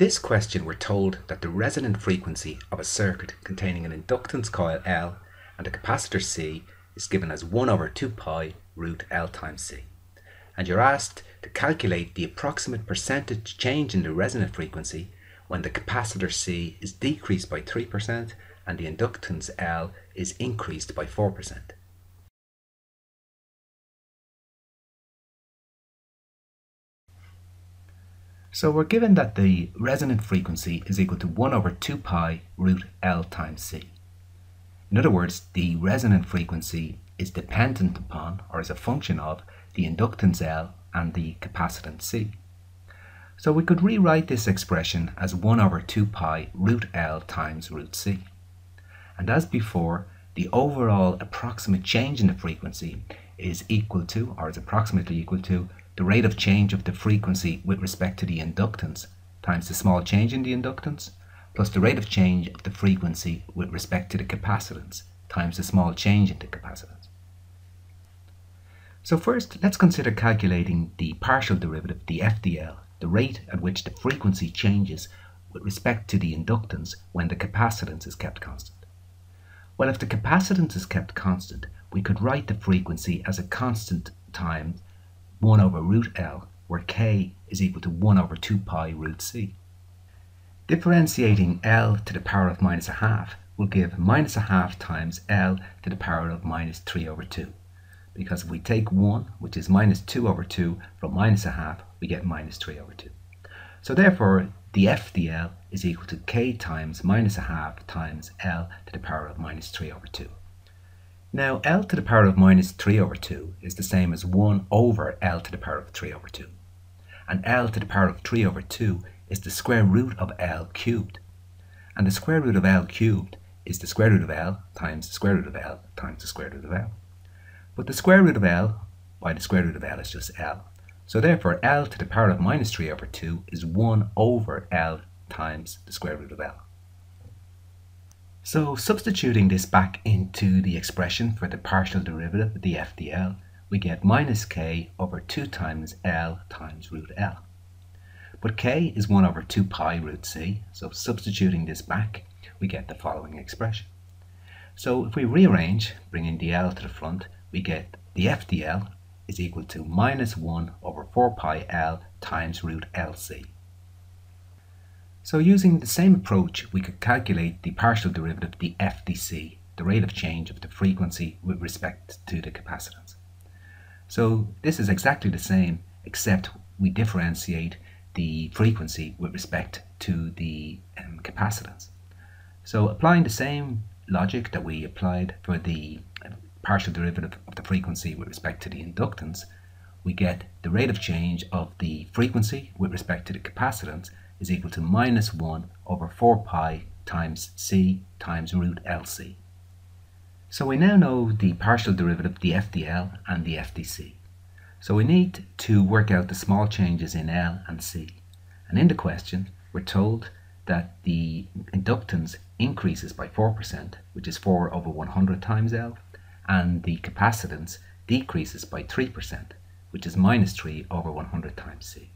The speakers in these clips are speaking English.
this question we're told that the resonant frequency of a circuit containing an inductance coil L and a capacitor C is given as 1 over 2 pi root L times C. And you're asked to calculate the approximate percentage change in the resonant frequency when the capacitor C is decreased by 3% and the inductance L is increased by 4%. So we're given that the resonant frequency is equal to 1 over 2 pi root L times C. In other words, the resonant frequency is dependent upon or is a function of the inductance L and the capacitance C. So we could rewrite this expression as 1 over 2 pi root L times root C. And as before, the overall approximate change in the frequency is equal to, or is approximately equal to, the rate of change of the frequency with respect to the inductance times the small change in the inductance plus the rate of change of the frequency with respect to the capacitance times the small change in the capacitance. So first, let's consider calculating the partial derivative, the FDL, the rate at which the frequency changes with respect to the inductance when the capacitance is kept constant. Well, if the capacitance is kept constant, we could write the frequency as a constant times 1 over root L, where k is equal to 1 over 2 pi root c. Differentiating L to the power of minus a half will give minus a half times L to the power of minus 3 over 2. Because if we take 1, which is minus 2 over 2, from minus a half, we get minus 3 over 2. So therefore, the FDL is equal to k times minus a half times L to the power of minus 3 over 2. Now L to the power of minus 3 over 2 is the same as 1 over L to the power of 3 over 2. And L to the power of 3 over 2 is the square root of L cubed. And the square root of L cubed is the square root of L times the square root of L times the square root of L. But the square root of L by the square root of L is just L. So therefore L to the power of minus 3 over 2 is 1 over L times the square root of L. So substituting this back into the expression for the partial derivative, the FDL, we get minus k over 2 times L times root L. But k is 1 over 2 pi root c, so substituting this back, we get the following expression. So if we rearrange, bringing the L to the front, we get the FDL is equal to minus 1 over 4 pi L times root LC. So using the same approach, we could calculate the partial derivative, the FDC, the rate of change of the frequency with respect to the capacitance. So this is exactly the same, except we differentiate the frequency with respect to the um, capacitance. So applying the same logic that we applied for the um, partial derivative of the frequency with respect to the inductance, we get the rate of change of the frequency with respect to the capacitance is equal to minus 1 over 4 pi times c times root LC. So we now know the partial derivative, of the FDL and the FDC. So we need to work out the small changes in L and C. And in the question, we're told that the inductance increases by 4%, which is 4 over 100 times L, and the capacitance decreases by 3%, which is minus 3 over 100 times C.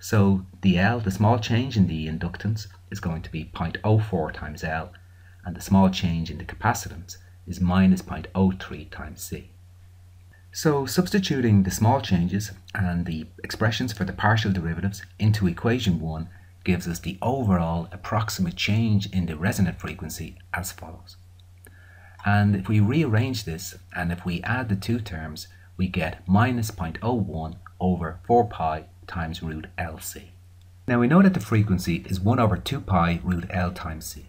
So the L, the small change in the inductance, is going to be 0.04 times L, and the small change in the capacitance is minus 0.03 times C. So substituting the small changes and the expressions for the partial derivatives into equation 1 gives us the overall approximate change in the resonant frequency as follows. And if we rearrange this and if we add the two terms, we get minus 0.01 over 4 pi times root LC. Now we know that the frequency is 1 over 2 pi root L times C.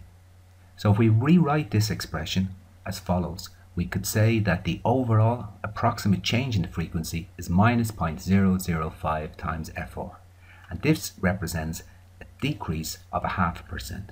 So if we rewrite this expression as follows, we could say that the overall approximate change in the frequency is minus 0.005 times F4. And this represents a decrease of a half percent.